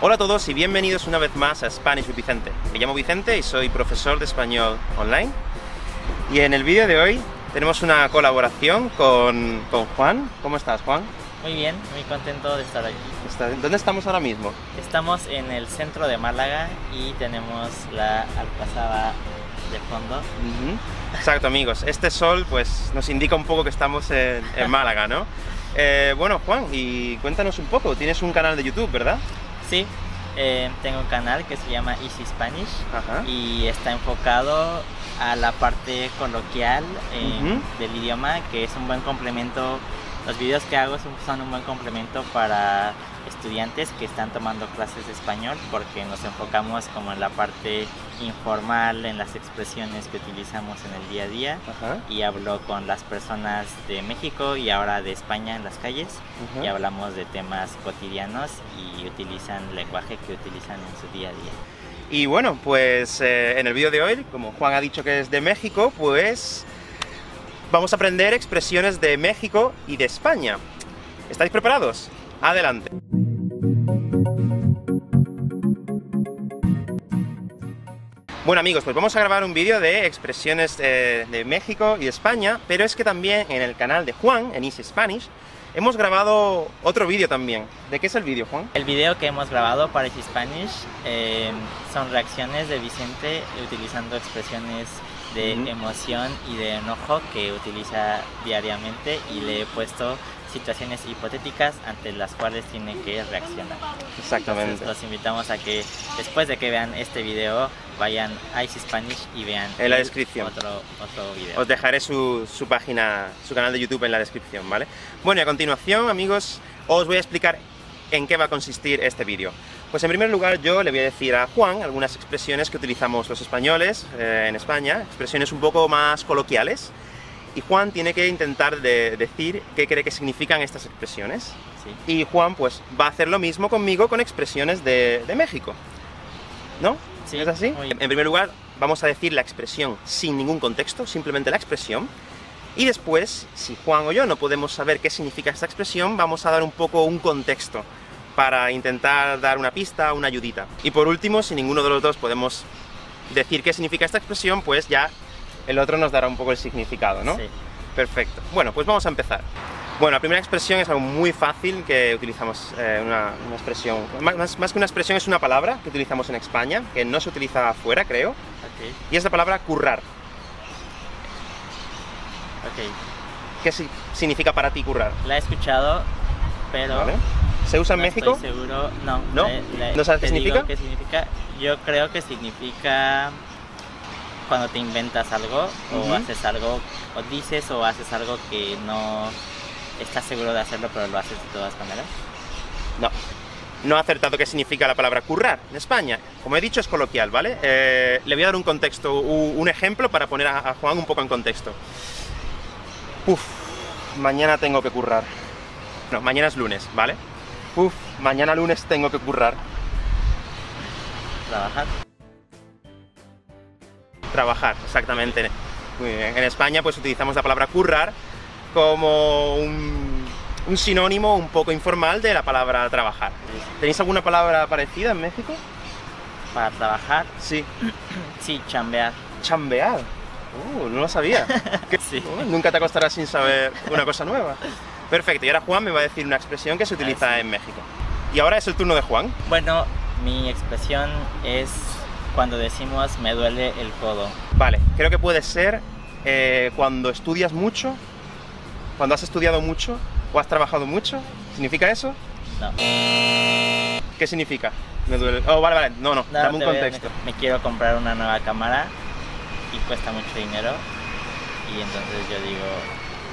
Hola a todos y bienvenidos una vez más a Spanish with Vicente. Me llamo Vicente y soy profesor de español online. Y en el vídeo de hoy tenemos una colaboración con, con Juan. ¿Cómo estás, Juan? Muy bien, muy contento de estar aquí. ¿Dónde estamos ahora mismo? Estamos en el centro de Málaga y tenemos la Alcazaba de fondo. Exacto, amigos. Este sol pues nos indica un poco que estamos en, en Málaga, ¿no? Eh, bueno, Juan, y cuéntanos un poco. Tienes un canal de YouTube, ¿verdad? Sí, eh, tengo un canal que se llama Easy Spanish Ajá. y está enfocado a la parte coloquial eh, del idioma, que es un buen complemento. Los videos que hago son un buen complemento para estudiantes que están tomando clases de español porque nos enfocamos como en la parte informal, en las expresiones que utilizamos en el día a día Ajá. y hablo con las personas de México y ahora de España en las calles y hablamos de temas cotidianos y utilizan lenguaje que utilizan en su día a día. Y bueno, pues eh, en el vídeo de hoy, como Juan ha dicho que es de México, pues vamos a aprender expresiones de México y de España. ¿Estáis preparados? Adelante. Bueno amigos, pues vamos a grabar un vídeo de expresiones eh, de México y España, pero es que también en el canal de Juan, en Easy Spanish, hemos grabado otro vídeo también. ¿De qué es el vídeo, Juan? El video que hemos grabado para Easy Spanish eh, son reacciones de Vicente utilizando expresiones de emoción y de enojo que utiliza diariamente y le he puesto situaciones hipotéticas ante las cuales tiene que reaccionar. Exactamente. Entonces los invitamos a que después de que vean este video vayan a Easy Spanish y vean En la el descripción. otro, otro video. Os dejaré su, su página, su canal de YouTube en la descripción, ¿vale? Bueno, y a continuación, amigos, os voy a explicar en qué va a consistir este vídeo. Pues en primer lugar yo le voy a decir a Juan algunas expresiones que utilizamos los españoles eh, en España, expresiones un poco más coloquiales, y Juan tiene que intentar de- decir qué cree que significan estas expresiones. Sí. Y Juan pues va a hacer lo mismo conmigo con expresiones de, de México. ¿No? Sí, ¿Es así? En primer lugar, vamos a decir la expresión sin ningún contexto, simplemente la expresión. Y después, si Juan o yo no podemos saber qué significa esta expresión, vamos a dar un poco un contexto para intentar dar una pista, una ayudita. Y por último, si ninguno de los dos podemos decir qué significa esta expresión, pues ya el otro nos dará un poco el significado, ¿no? Sí. Perfecto. Bueno, pues vamos a empezar. Bueno, la primera expresión es algo muy fácil que utilizamos, eh, una, una expresión, más, que una expresión es una palabra que utilizamos en España, que no se utiliza afuera, creo, y es la palabra currar. ¿Qué si- significa para ti currar? La he escuchado, pero ¿Vale? ¿Se usa en México? Estoy seguro, no. ¿No? le- le- ¿No sabes qué significa? qué significa? Yo creo que significa cuando te inventas algo o haces algo, o dices o haces algo que no estás seguro de hacerlo, pero lo haces de todas maneras. No. No ha acertado qué significa la palabra currar en España. Como he dicho, es coloquial, ¿vale? Eh, le voy a dar un contexto, un ejemplo para poner a, a Juan un poco en contexto. Uf, mañana tengo que currar. No, mañana es lunes, ¿vale? Uf, mañana lunes tengo que currar. Trabajar. Trabajar, exactamente. En España pues utilizamos la palabra currar como un, un sinónimo un poco informal de la palabra trabajar. ¿Tenéis alguna palabra parecida en México? Para trabajar, Sí. sí, chambear. Chambear. Uh, no lo sabía. ¿Qué- Sí. uh, nunca te acostarás sin saber una cosa nueva. Perfecto, y ahora Juan me va a decir una expresión que se utiliza Ah, sí. en México. Y ahora es el turno de Juan. Bueno, mi expresión es cuando decimos me duele el codo. Vale, creo que puede ser eh, cuando estudias mucho, cuando has estudiado mucho o has trabajado mucho. ¿Significa eso? No. ¿Qué significa? Me duele. Oh, vale, vale. No, no, No, dame un a- contexto. Me, quiero comprar una nueva cámara y cuesta mucho dinero. Y entonces yo digo,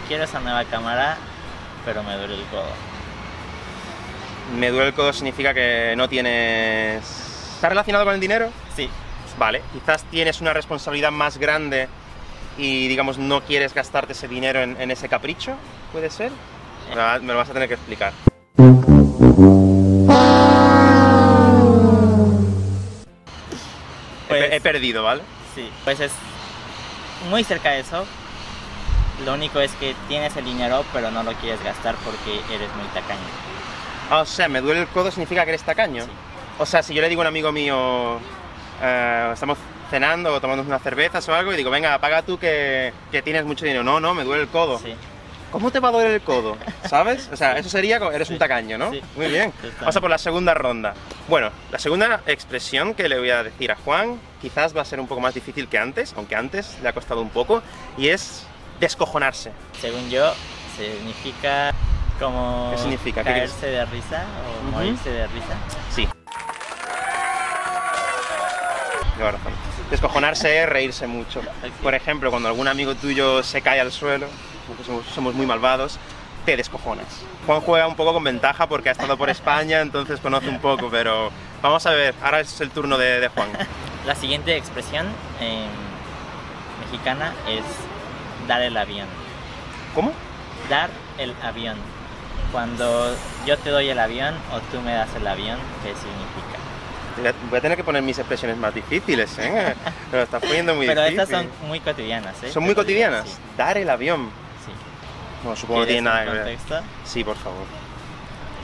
quiero esa nueva cámara, pero me duele el codo. Me duele el codo significa que no tienes. ¿Está relacionado con el dinero? Sí, Vale, quizás tienes una responsabilidad más grande y digamos no quieres gastarte ese dinero en, en ese capricho, ¿puede ser? Me, lo vas a tener que explicar. He Pues- he, perdido, ¿vale? sí. Pues es muy cerca de eso. Lo único es que tienes el dinero, pero no lo quieres gastar porque eres muy tacaño. Ah, o sea, me duele el codo significa que eres tacaño. Sí. O sea, si yo le digo a un amigo mío, eh, estamos cenando o tomando unas cervezas o algo, y digo, venga, paga tú que, que tienes mucho dinero. No, no, me duele el codo. Sí. ¿Cómo te va a doler el codo? ¿Sabes? O sea, eso sería eres un tacaño, ¿no? Sí. Muy bien. Vamos a por la segunda ronda. Bueno, la segunda expresión que le voy a decir a Juan quizás va a ser un poco más difícil que antes, aunque antes le ha costado un poco, y es descojonarse. Según yo, significa como ¿Qué significa? ¿Qué quieres? caerse de risa o morirse de risa. Sí. Lleva razón. Descojonarse es reírse mucho. Por ejemplo, cuando algún amigo tuyo se cae al suelo, porque somos, somos muy malvados, te descojonas. Juan juega un poco con ventaja porque ha estado por España, entonces conoce un poco, pero vamos a ver, ahora es el turno de, de Juan. La siguiente expresión em, mexicana es dar el avión. ¿Cómo? Dar el avión. Cuando yo te doy el avión o tú me das el avión, ¿qué significa? Voy a tener que poner mis expresiones más difíciles, ¿eh? Me lo estás poniendo muy Pero difícil. estas son muy cotidianas, ¿eh? ¿Son muy cotidianas. Sí. Dar el avión. sí. Bueno, supongo que no ¿Quieres tiene nada que ver. Sí, por favor.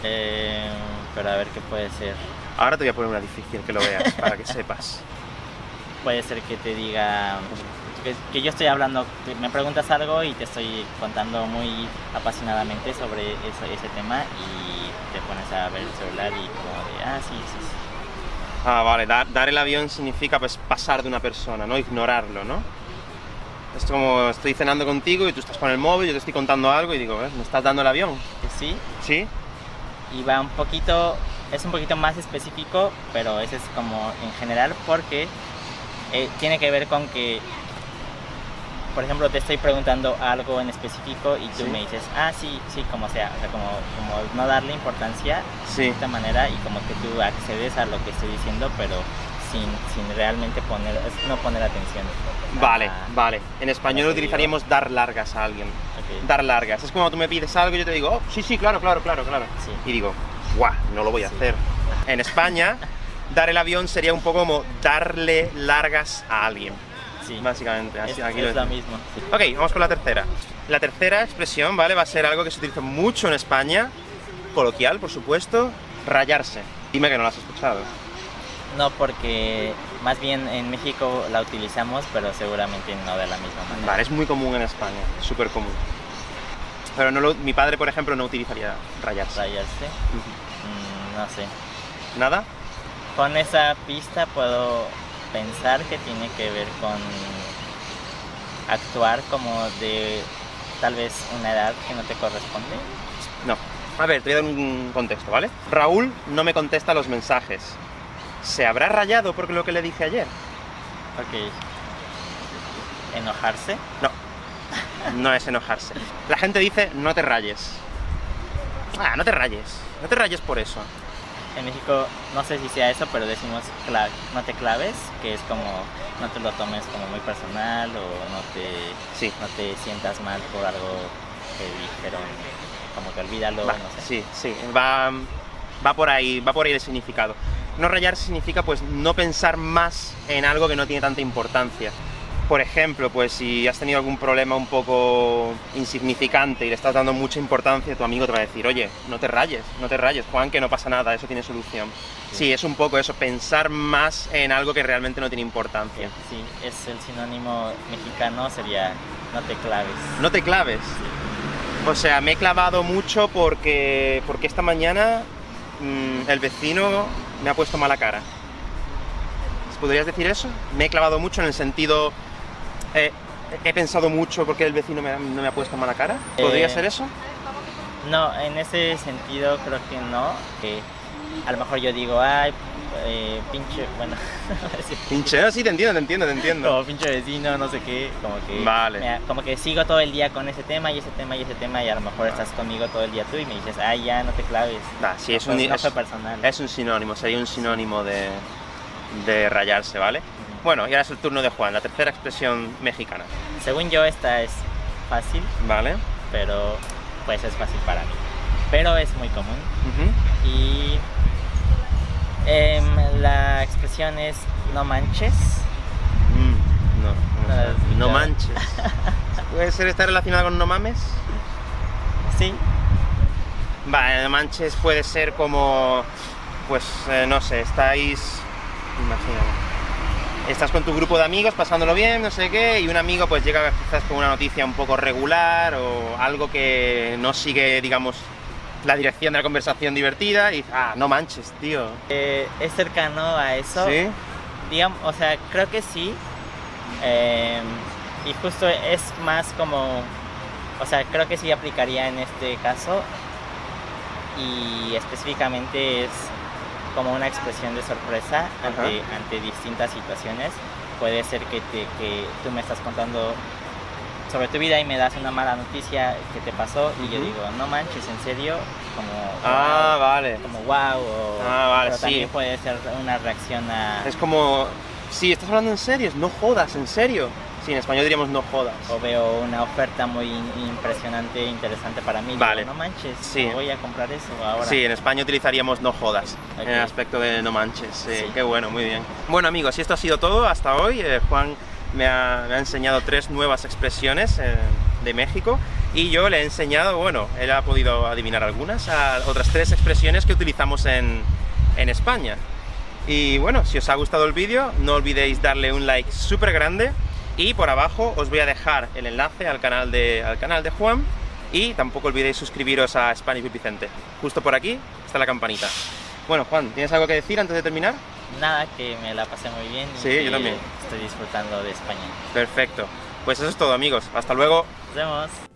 Eh, pero a ver qué puede ser. Ahora te voy a poner una difícil que lo veas, para que sepas. Puede ser que te diga que, que yo estoy hablando, me preguntas algo y te estoy contando muy apasionadamente sobre eso- ese tema y te pones a ver el celular y como de, ah, sí, sí, sí. Ah, vale, dar, dar el avión significa pues pasar de una persona, ¿no? Ignorarlo, ¿no? Es como estoy cenando contigo y tú estás con el móvil, yo te estoy contando algo y digo, ¿eh? ¿me estás dando el avión? Sí, ¿Sí? y va un poquito, es un poquito más específico, pero ese es como en general porque eh, tiene que ver con que, por ejemplo, te estoy preguntando algo en específico y tú Sí. me dices, ah, sí, sí, como sea, o sea, como, como no darle importancia Sí. de esta manera y como que tú accedes a lo que estoy diciendo, pero sin, sin realmente poner, no poner atención. Vale, Ah, vale. En español utilizaríamos dar largas a alguien. Dar largas. Es como tú me pides algo y yo te digo, oh, sí, sí, claro, claro, claro, claro. Sí. Y digo, guau, no lo voy a Sí. hacer. En España, dar el avión sería un poco como darle largas a alguien, Sí, básicamente. Así, es, aquí es lo decimos. mismo. sí. Ok, vamos con la tercera. La tercera expresión, ¿vale? Va a ser algo que se utiliza mucho en España, coloquial, por supuesto, rayarse. Dime que no lo has escuchado. No, porque más bien en México la utilizamos, pero seguramente no de la misma manera. Vale, es muy común en España, súper común. Pero no lo- mi padre, por ejemplo, no utilizaría rayarse. Rayarse, mm, no sé. ¿Nada? Con esa pista puedo pensar que tiene que ver con actuar como de tal vez una edad que no te corresponde. No. A ver, te voy a dar un contexto, ¿vale? Raúl no me contesta los mensajes. ¿Se habrá rayado por lo que le dije ayer? Ok. Enojarse. No. No es enojarse. La gente dice, no te rayes. Ah, no te rayes. No te rayes por eso. En México, no sé si sea eso, pero decimos no te claves, que es como no te lo tomes como muy personal o no te, Sí. no te sientas mal por algo que dijeron, como que olvídalo, Va, no sé. Sí, sí, va, va por ahí, va por ahí el significado. No rayarse significa pues no pensar más en algo que no tiene tanta importancia. Por ejemplo, pues si has tenido algún problema un poco insignificante y le estás dando mucha importancia, tu amigo te va a decir, oye, no te rayes, no te rayes, Juan, que no pasa nada, eso tiene solución. Sí, es un poco eso, pensar más en algo que realmente no tiene importancia. Sí, es el sinónimo mexicano, sería no te claves. No te claves. O sea, me he clavado mucho porque, porque esta mañana mm, el vecino me ha puesto mala cara. ¿Podrías decir eso? Me he clavado mucho en el sentido... eh, he pensado mucho porque el vecino me no me ha puesto mala cara. ¿Podría Eh, ser eso? No, en ese sentido creo que no. Que a lo mejor yo digo, ay, eh, pinche, bueno, Pinche, ah, sí, te entiendo, te entiendo, te entiendo. como pinche vecino, no sé qué, como que, Vale. me- como que sigo todo el día con ese tema y ese tema y ese tema y a lo mejor estás conmigo todo el día tú y me dices, ay, ya, no te claves. Nah, sí, No es un, no es- personal. es un sinónimo, sería un sinónimo de, de rayarse, ¿vale? Bueno, y ahora es el turno de Juan, la tercera expresión mexicana, Según yo esta es fácil, ¿vale? pero pues es fácil para mí. Pero es muy común y em, la expresión es no manches. Mm, no, No manches. ¿Puede ser estar relacionada con no mames? Sí, Vale, no manches puede ser como pues eh, no sé, estáis, imagínate, estás con tu grupo de amigos pasándolo bien, no sé qué, y un amigo pues llega quizás con una noticia un poco regular o algo que no sigue, digamos, la dirección de la conversación divertida y ah, no manches, tío. Eh, es cercano a eso. ¿Sí? Digamos, o sea, creo que sí. Eh, y justo es más como, o sea, creo que sí aplicaría en este caso. Y específicamente es como una expresión de sorpresa ante, ante distintas situaciones. Puede ser que, te, que tú me estás contando sobre tu vida y me das una mala noticia que te pasó y yo digo, no manches, en serio, como ah, wow, vale. como wow, o, Ah, vale, pero sí. también puede ser una reacción a, Es como, sí, estás hablando en serio, no jodas, en serio. Sí, en español diríamos no jodas. o veo una oferta muy impresionante, interesante para mí, Vale. digo, no manches, Sí. voy a comprar eso ahora. Sí, en España utilizaríamos no jodas, Ok. en el aspecto de no manches. Sí, Sí. qué bueno, muy bien. Bueno amigos, y esto ha sido todo hasta hoy. Eh, Juan me ha, me ha enseñado tres nuevas expresiones eh, de México y yo le he enseñado, bueno, él ha podido adivinar algunas, a otras tres expresiones que utilizamos en, en España. Y bueno, si os ha gustado el vídeo, no olvidéis darle un like súper grande y por abajo os voy a dejar el enlace al canal de, al canal de Juan y tampoco olvidéis suscribiros a Spanish with Vicente. Justo por aquí está la campanita. Bueno, Juan, ¿tienes algo que decir antes de terminar? Nada, que me la pasé muy bien y Sí, yo que también. estoy disfrutando de España. Perfecto. Pues eso es todo amigos. Hasta luego. Nos vemos.